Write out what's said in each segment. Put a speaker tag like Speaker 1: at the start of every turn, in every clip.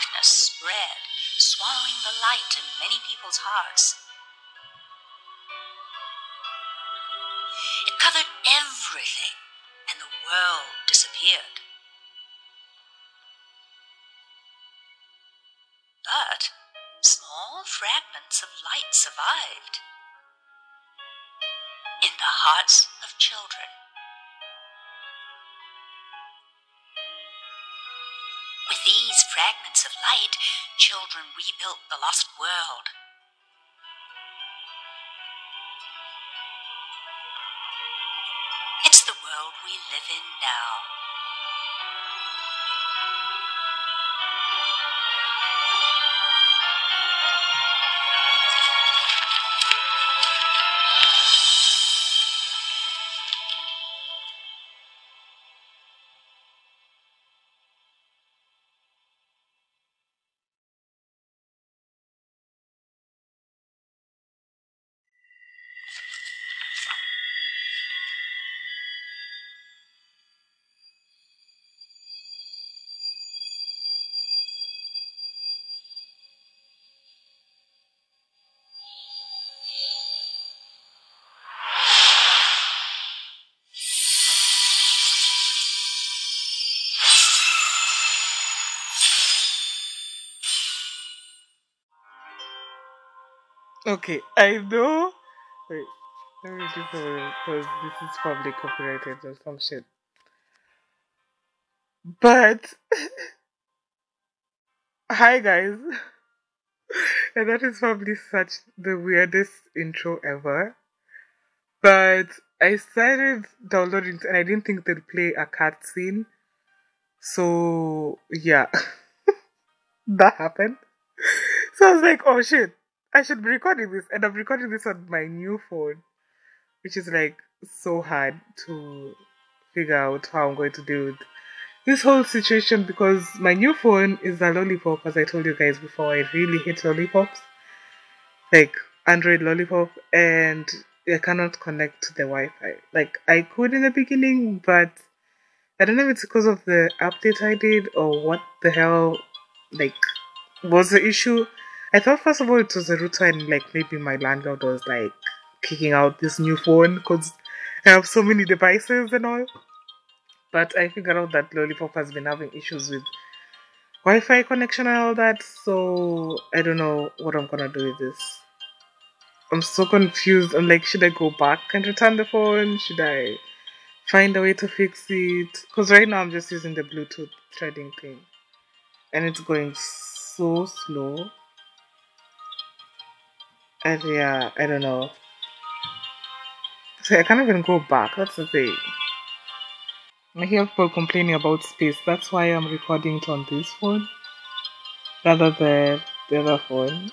Speaker 1: darkness spread, swallowing the light in many people's hearts. It covered everything, and the world disappeared. But small fragments of light survived in the hearts of children. These fragments of light, children rebuilt the lost world. It's the world we live in now.
Speaker 2: Okay, I know. Wait, let me do something because this is probably copyrighted or some shit. But hi guys, and that is probably such the weirdest intro ever. But I started downloading and I didn't think they'd play a cutscene. So yeah, that happened. So I was like, oh shit, I should be recording this, and I'm recording this on my new phone, which is like so hard to figure out how I'm going to deal with this whole situation because my new phone is a lollipop, as I told you guys before. I really hate lollipops, like Android lollipop, and I cannot connect to the Wi-Fi. Like I could in the beginning, but I don't know if it's because of the update I did or what the hell, like, was the issue. I thought first of all it was the router and like maybe my landlord was like kicking out this new phone because I have so many devices and all. But I figured out that Lollipop has been having issues with Wi-Fi connection and all that, so I don't know what I'm gonna do with this. I'm so confused. I'm like, should I go back and return the phone? Should I find a way to fix it? Because right now I'm just using the Bluetooth threading thing, and it's going so slow. And yeah, I don't know. So I can't even go back. That's the thing. I hear people complaining about space. That's why I'm recording it on this phone rather than the other phone.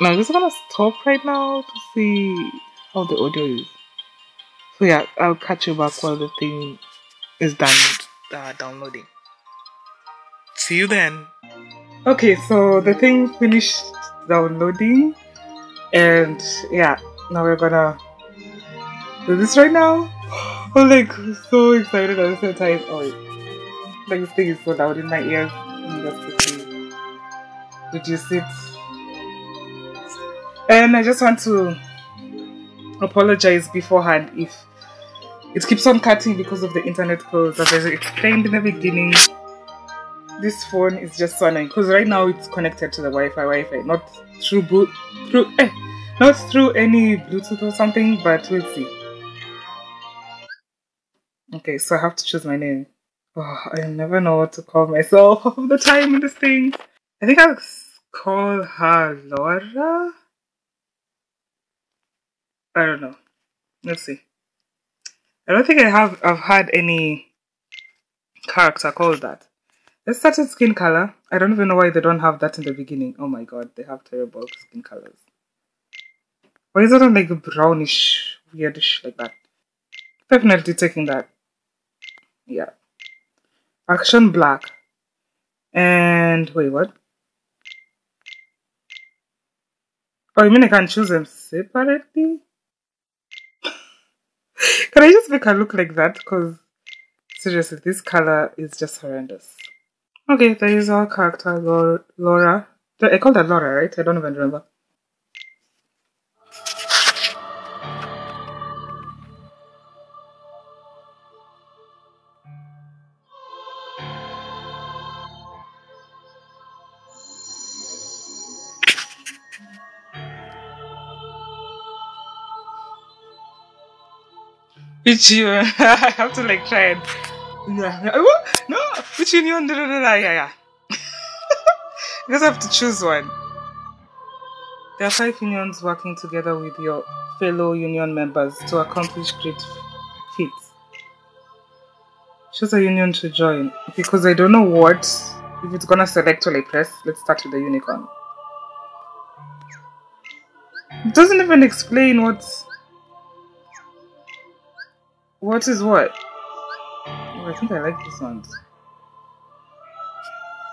Speaker 2: Now I'm just gonna stop right now to see how the audio is. So yeah, I'll catch you back while the thing is done uh, downloading. See you then. Okay, so the thing finished downloading, and yeah, now we're gonna do this right now. I'm like so excited at the same time. Oh, wait. like this thing is so loud in my ears. Let me just it. And I just want to apologize beforehand if it keeps on cutting because of the internet close. As I explained in the beginning, this phone is just so annoying because right now it's connected to the Wi-Fi, Wi-Fi, not through through eh, not through any Bluetooth or something, but we'll see. Okay, so I have to choose my name. Oh, I never know what to call myself of the time in this thing. I think I'll call her Laura? I don't know. Let's see. I don't think I have I've had any character called that. Start with skin color. I don't even know why they don't have that in the beginning. Oh my god, they have terrible skin colors. Why is it like brownish, weirdish like that? Definitely taking that. Yeah. Action black. And wait, what? Oh, you mean I can choose them separately? can I just make her look like that? Because seriously, this color is just horrendous. Okay, there is our character, Laura. I called her Laura, right? I don't even remember. Which you? I have to like try and No, which union? Yeah, yeah. because I have to choose one. There are five unions working together with your fellow union members to accomplish great feats. Choose a union to join because I don't know what if it's gonna select all I press. Let's start with the unicorn. It doesn't even explain what's what is what? I think I like this one.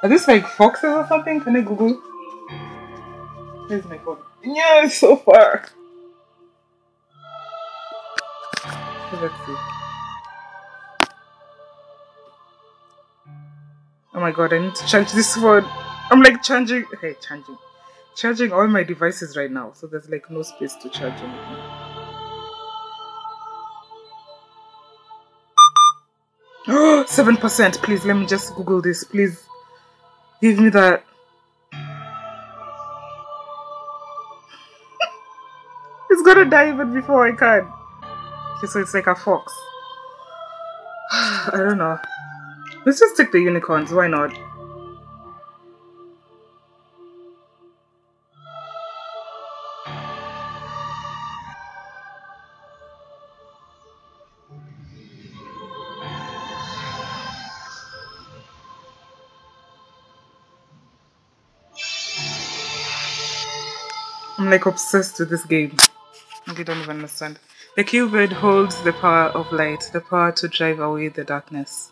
Speaker 2: Are these like foxes or something? Can I Google? Where's my phone? Yeah, it's so far. let's see. Oh my god, I need to charge this phone. I'm like charging, hey, charging, charging all my devices right now, so there's like no space to charge anything. Seven percent. Please let me just Google this. Please give me that. it's gonna die even before I can. Okay, so it's like a fox. I don't know. Let's just take the unicorns. Why not? Like obsessed with this game. You don't even understand. The Keyblade holds the power of light, the power to drive away the darkness.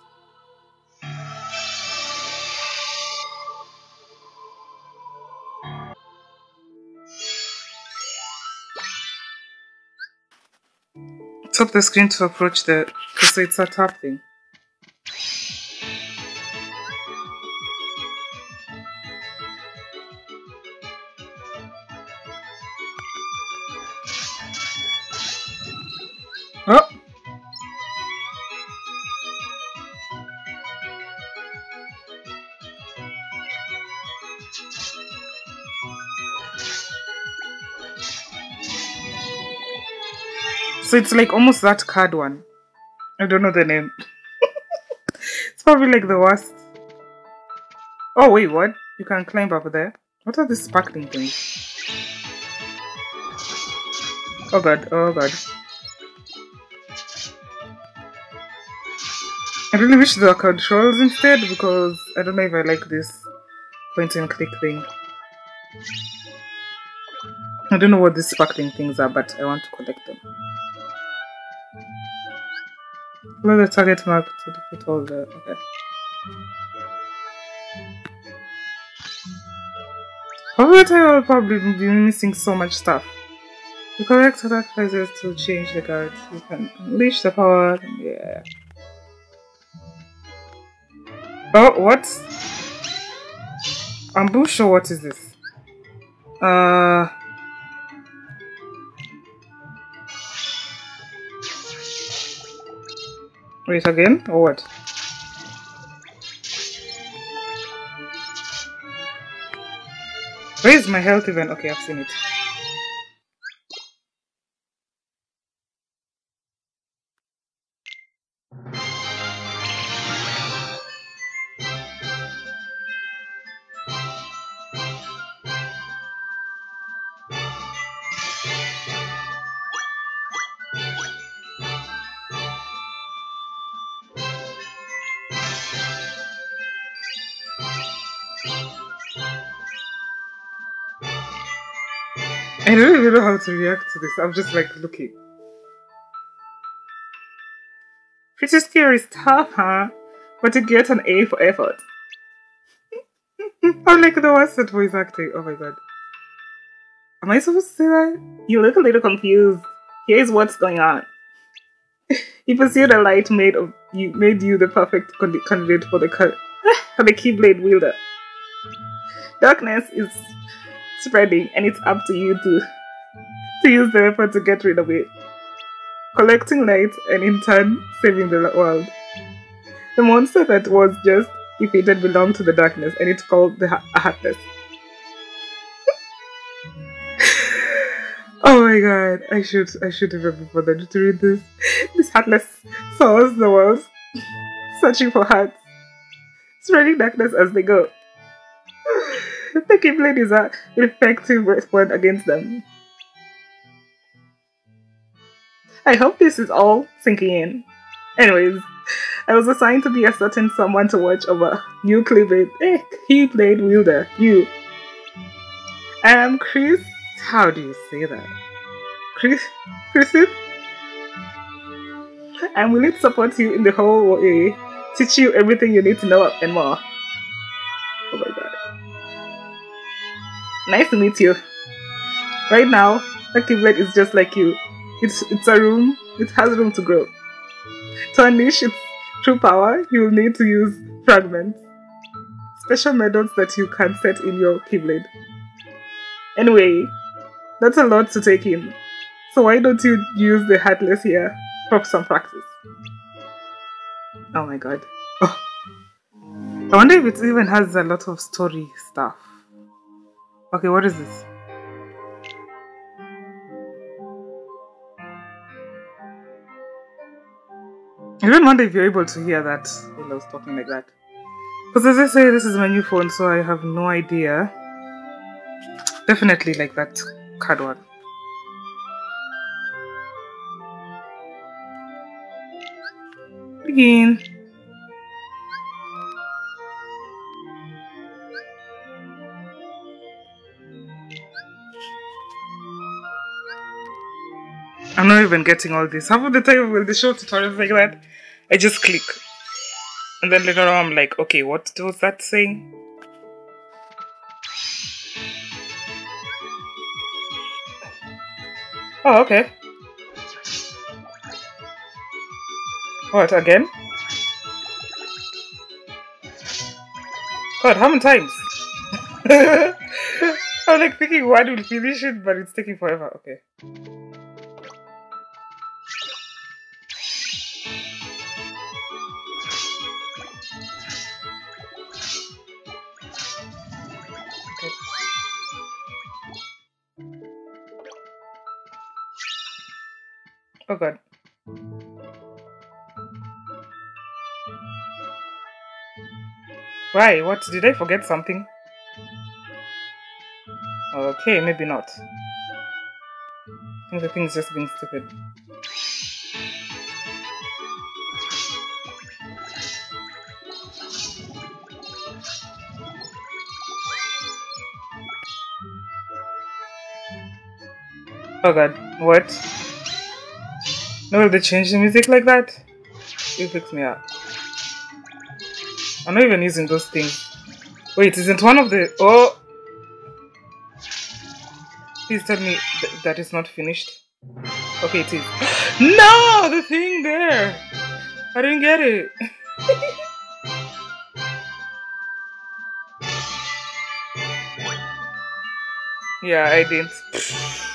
Speaker 2: Tap the screen to approach the... a tap thing. It's like almost that card one. I don't know the name. it's probably like the worst. Oh wait, what? You can climb up there. What are these sparkling things? Oh god, oh god. I really wish there were controls instead because I don't know if I like this point and click thing. I don't know what these sparkling things are, but I want to collect them. Follow the target mark to defeat all the... okay. Over time I'll probably be missing so much stuff. You collect attack prizes to change the guards. You can unleash the power. Yeah. Oh, what? Ambush or what is this? Uh... Wait again, or what? Where is my health event? Okay, I've seen it. I don't even know how to react to this. I'm just like looking. Pretty scary stuff, huh? But you get an A for effort. I'm like the worst at voice acting. Oh my god. Am I supposed to say that? You look a little confused. Here's what's going on. you pursued a light made of you made you the perfect candidate for the for the keyblade wielder. Darkness is spreading, and it's up to you to to use the effort to get rid of it. Collecting light and in turn saving the world. The monster that was just defeated belonged to the darkness, and it's called the Heartless. oh my god, I should I should have bothered to read this. This Heartless soars the world, searching for hearts, spreading darkness as they go. the Keyblade is an effective weapon against them. I hope this is all sinking in. Anyways, I was assigned to be a certain someone to watch over new Keyblade, eh, Keyblade wielder, you. I'm Chris. How do you say that? Chris, Chris. I'm willing to support you in the whole way, teach you everything you need to know and more. Oh my god. Nice to meet you. Right now, the Keyblade is just like you. It's it's a room. It has room to grow. To unleash its true power, you will need to use fragments, special methods that you can set in your Keyblade. Anyway, that's a lot to take in. So why don't you use the Heartless here for some practice? Oh my god. Oh. I wonder if it even has a lot of story stuff. Okay, what is this? I don't wonder if you're able to hear that while I was talking like that. Because as I say, this is my new phone, so I have no idea. Definitely like that card one. Begin. I'm not even getting all this. Half of the time when they show tutorials like that, I just click. And then later on I'm like, okay, what was that saying? Oh, okay. What, again? God, how many times? I'm like thinking one will finish it, but it's taking forever. Okay. Oh god. Why? What? Did I forget something? Okay, maybe not. I think the thing's just being stupid. Oh god, what? No, they change the music like that? It freaks me up. I'm not even using those things. Wait, isn't one of the... Oh! Please tell me th that is not finished. Okay, it is. no! The thing there! I didn't get it. yeah, I didn't.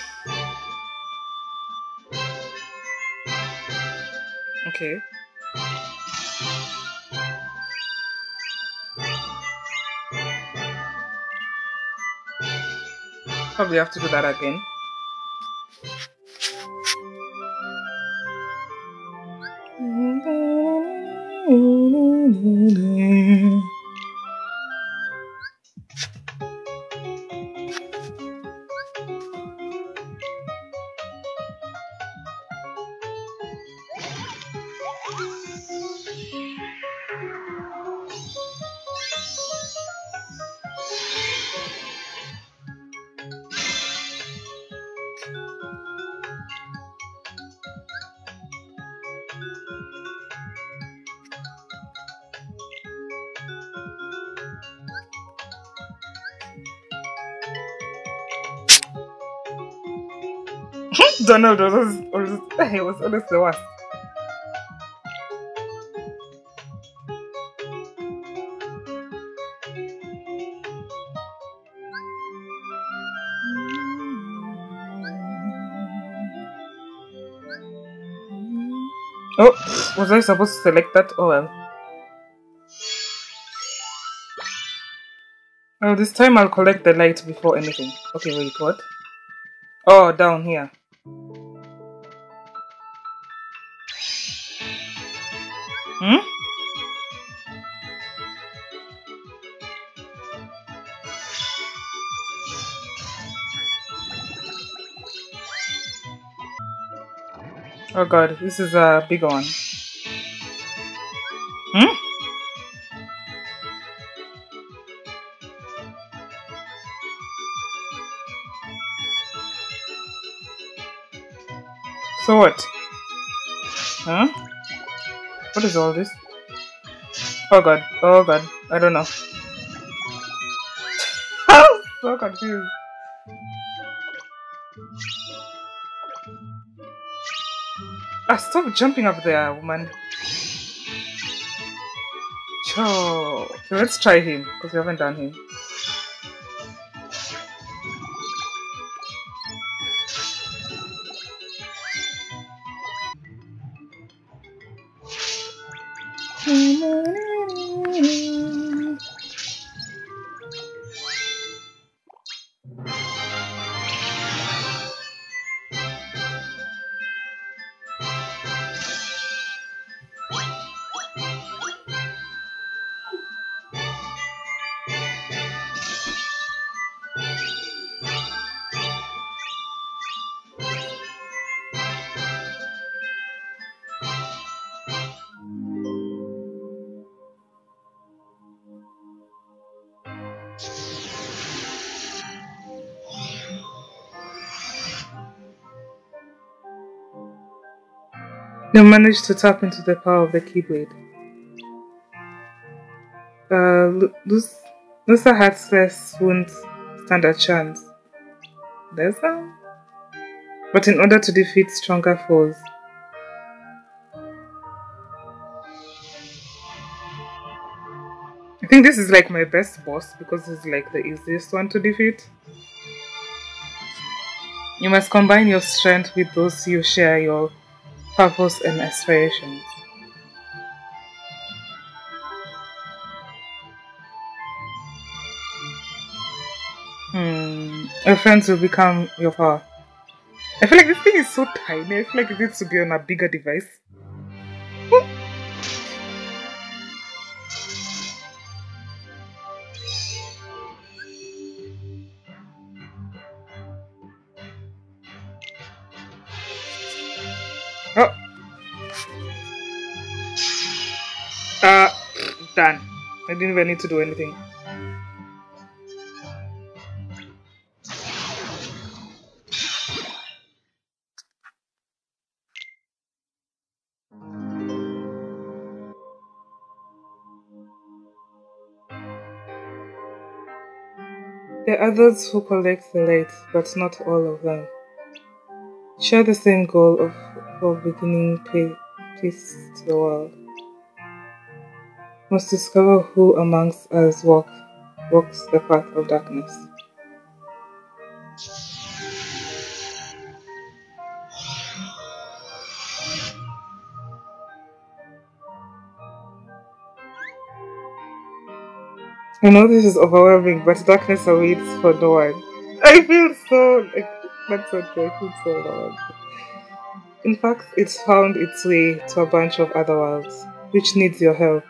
Speaker 2: Okay. Probably have to do that again. Donald was always, always, he was always the worst. Oh, was I supposed to select that? Oh well. Oh, this time I'll collect the light before anything. Okay, wait, what? Oh, down here. Hmm? Oh god, this is a big one. Hmm? So what? What is all this? Oh god, oh god, I don't know. I'm so confused. Ah, stop jumping up there, woman. Cho. Let's try him, because we haven't done him. halo. They managed to tap into the power of the Keyblade. Uh, Lusa Heartless won't stand a chance. There's. But in order to defeat stronger foes, I think this is like my best boss because it's like the easiest one to defeat. You must combine your strength with those you share your purpose and aspirations. Hmm. Your friends will become your power. I feel like this thing is so tiny. I feel like it needs to be on a bigger device. I didn't even need to do anything. There are others who collect the light, but not all of them. Share the same goal of, of beginning peace to the world must discover who amongst us walk, walks the path of darkness. I know this is overwhelming, but darkness awaits for no one. I feel so like that's true. I feel so overwhelmed. In fact, it's found its way to a bunch of other worlds, which needs your help.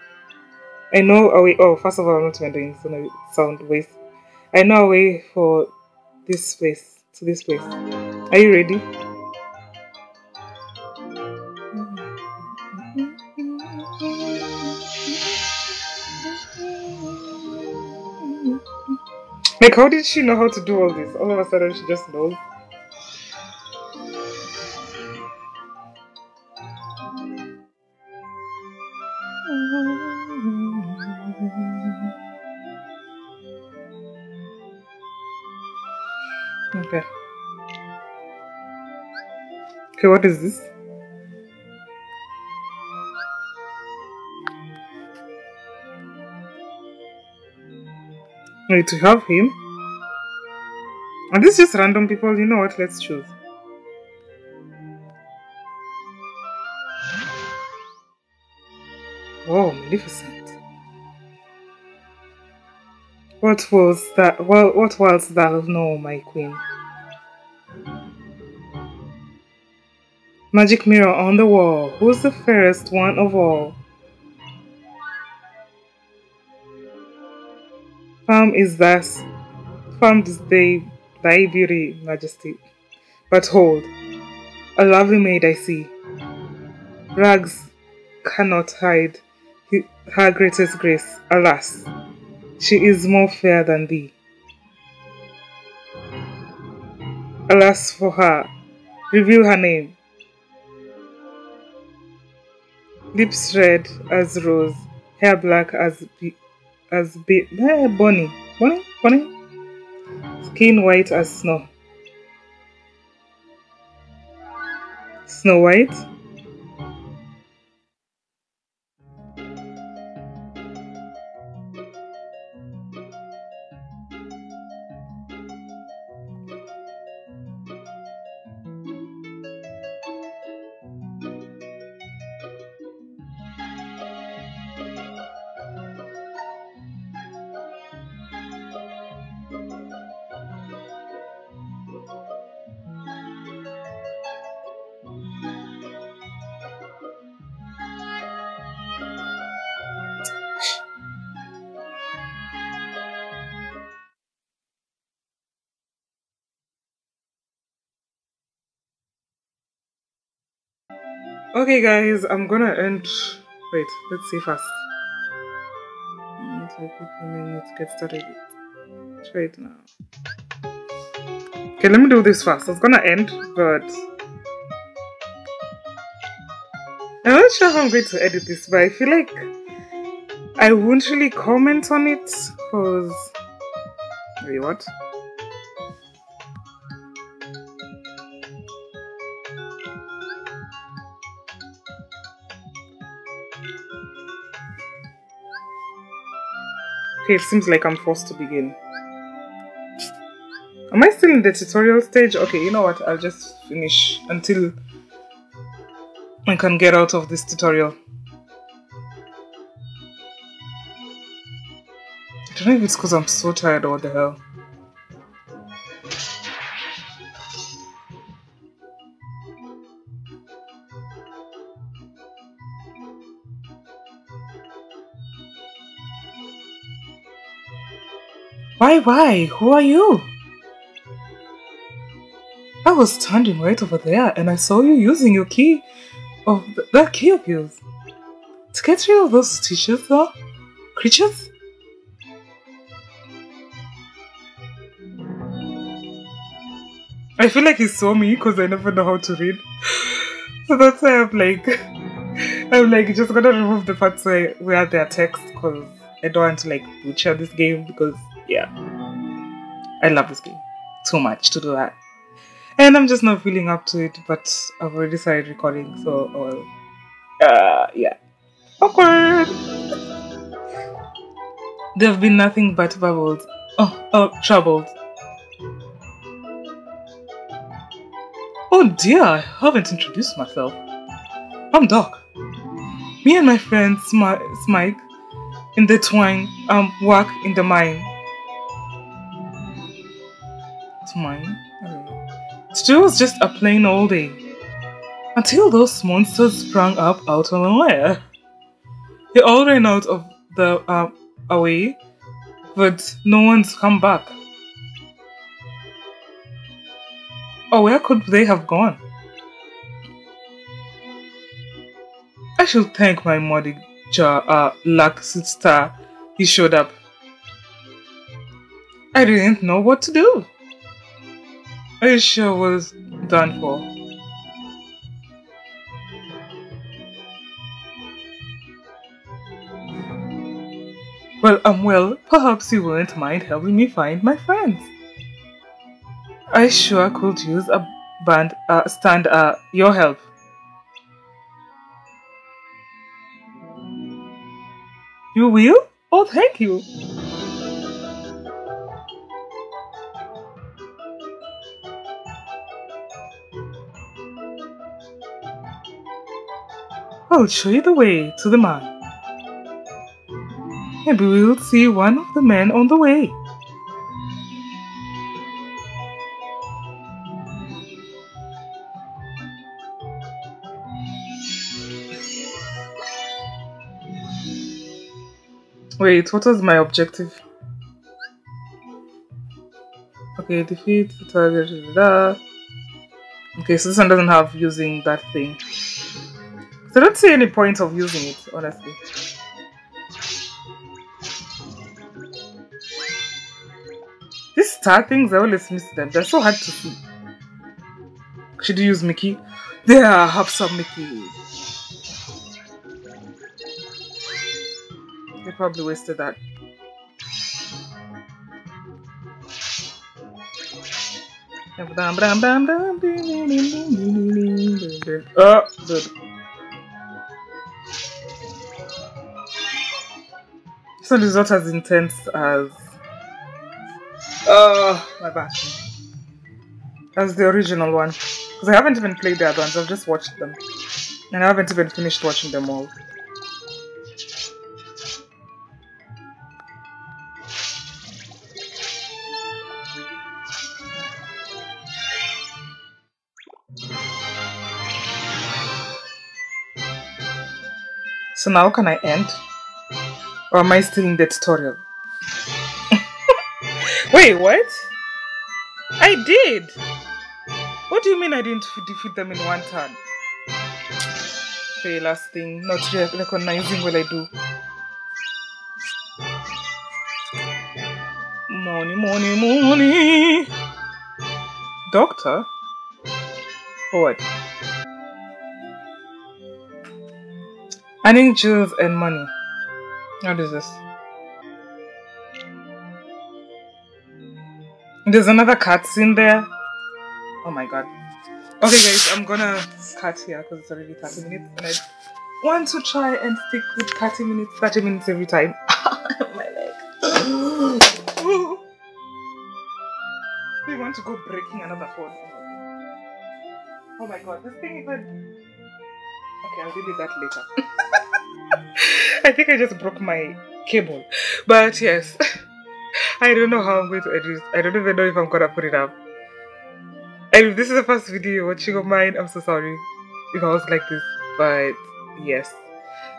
Speaker 2: I know a way. Oh, first of all, I'm not even doing sound waste. I know a way for this place to this place. Are you ready? Like, how did she know how to do all this? All of a sudden, she just knows. Okay, what is this? Wait, to have him? Are these just random people? You know what? Let's choose. Oh, magnificent. What was that? Well, what was that? No, my queen? Magic mirror on the wall. Who's the fairest one of all? Farm is thus, farmed is thy, thy beauty, majesty. But hold, a lovely maid I see. Rags cannot hide her greatest grace, alas, she is more fair than thee. Alas for her, reveal her name. Lips red as rose, hair black as be as be eh, bunny, bunny, bunny, skin white as snow. Snow White. Okay, guys, I'm gonna end. Wait, let's see first. Let's get started. Wait now. Okay, let me do this first. It's gonna end, but I'm not sure how I'm going to edit this, but I feel like I won't really comment on it because. Wait, what? Okay, it seems like I'm forced to begin. Am I still in the tutorial stage? Okay, you know what? I'll just finish until I can get out of this tutorial. I don't know if it's because I'm so tired or what the hell. Why, why? Who are you? I was standing right over there and I saw you using your key of th that key of yours to get rid of those tissues, though? Creatures? I feel like he saw me because I never know how to read. So that's why I'm like, I'm like just gonna remove the parts where, where there are text because I don't want to like butcher this game because yeah. I love this game too much to do that. And I'm just not feeling up to it, but I've already started recording, so uh, uh yeah. Awkward! There have been nothing but bubbles. Oh, oh, troubled. Oh dear, I haven't introduced myself. I'm Doc. Me and my friend Smike in the twine um work in the mine. Today was just a plain old day. Until those monsters sprang up out of nowhere. They all ran out of the uh, away, but no one's come back. Or where could they have gone? I should thank my muddy uh, luck sister he showed up. I didn't know what to do. Aisha was done for. Well, um, well, perhaps you wouldn't mind helping me find my friends. I sure could use a band uh, stand uh, your help. You will? Oh, thank you. I'll show you the way to the man. Maybe we'll see one of the men on the way. Wait, what was my objective? Okay, defeat the target. Okay, so this one doesn't have using that thing. So I don't see any point of using it, honestly. These star things, I always miss them. They're so hard to see. Should you use Mickey? There, have some Mickey. They probably wasted that. Oh, good. So it's not as intense as uh my back. As the original one. Because I haven't even played the other ones, I've just watched them. And I haven't even finished watching them all. So now can I end? Or am I still in the tutorial? Wait, what? I did! What do you mean I didn't defeat them in one turn? Okay, last thing, not recognizing what I do. Money, money, money! Doctor? what? I need jewels and money. What is this? There's another cutscene there. Oh my god. Okay, guys, I'm gonna cut here because it's already 30 minutes and I want to try and stick with 30 minutes, 30 minutes every time. Oh my leg. we want to go breaking another phone. Oh my god, this thing even. Okay, I'll deal with that later. I think I just broke my cable. But yes, I don't know how I'm going to edit. I don't even know if I'm gonna put it up. And if this is the first video you're watching of mine, I'm so sorry if I was like this. But yes,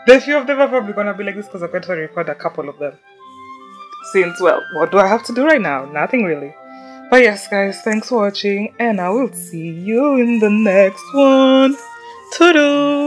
Speaker 2: the few of them are probably gonna be like this because I'm going to record a couple of them. Since, well, what do I have to do right now? Nothing really. But yes, guys, thanks for watching, and I will see you in the next one. Toodoo!